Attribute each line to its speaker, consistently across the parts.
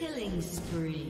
Speaker 1: Killing spree.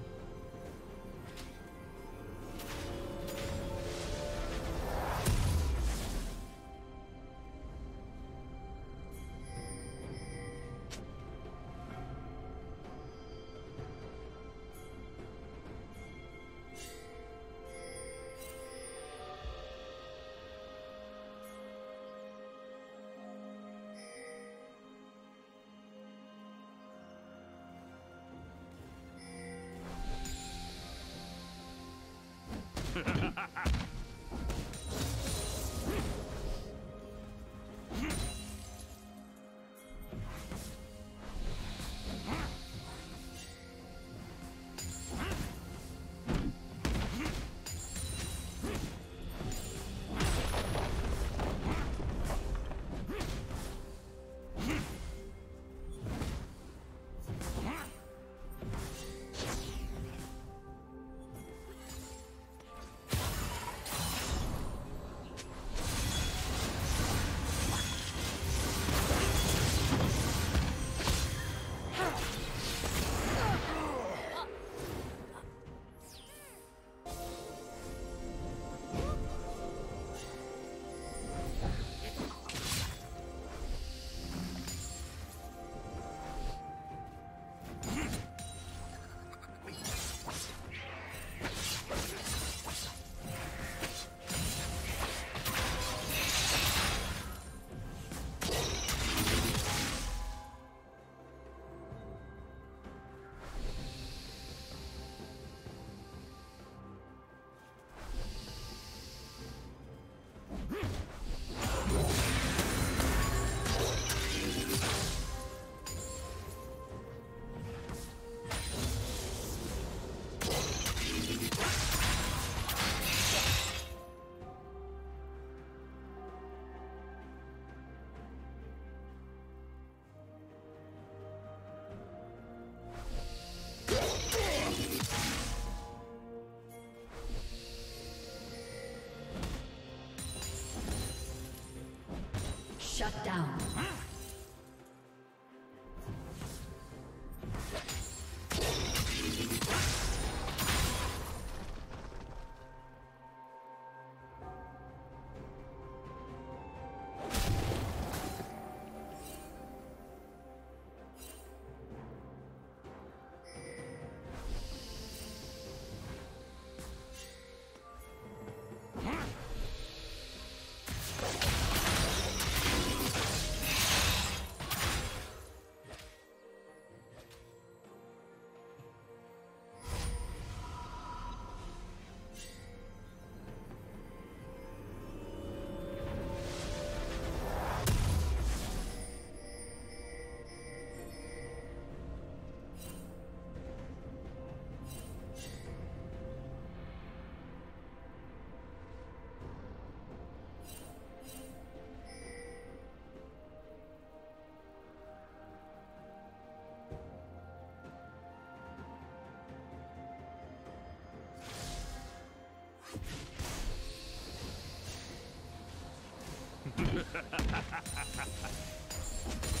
Speaker 1: Shut down. Blue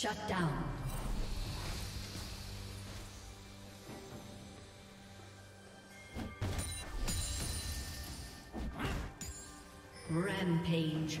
Speaker 1: Shut down. Rampage.